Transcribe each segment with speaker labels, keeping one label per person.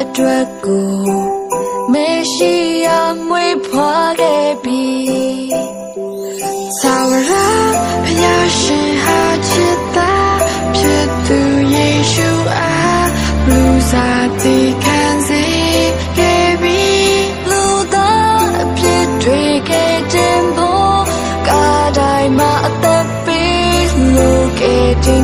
Speaker 1: အတွက်ကို မရှိရမွေးဖွားခဲ့ပြီသာဝရဖယားရှင်ဟာချစ်တာဖြစ်သူယေရှုအားလူစားတည်ခံစေခဲ့ပြီလူသားအဖြစ်တွေကတင်ဖို့ကာတိုင်းမှာအသက်ပေးလို့ကတင်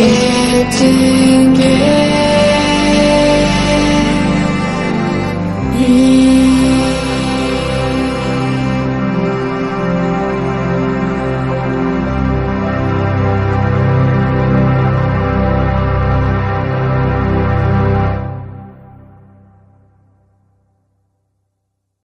Speaker 2: getting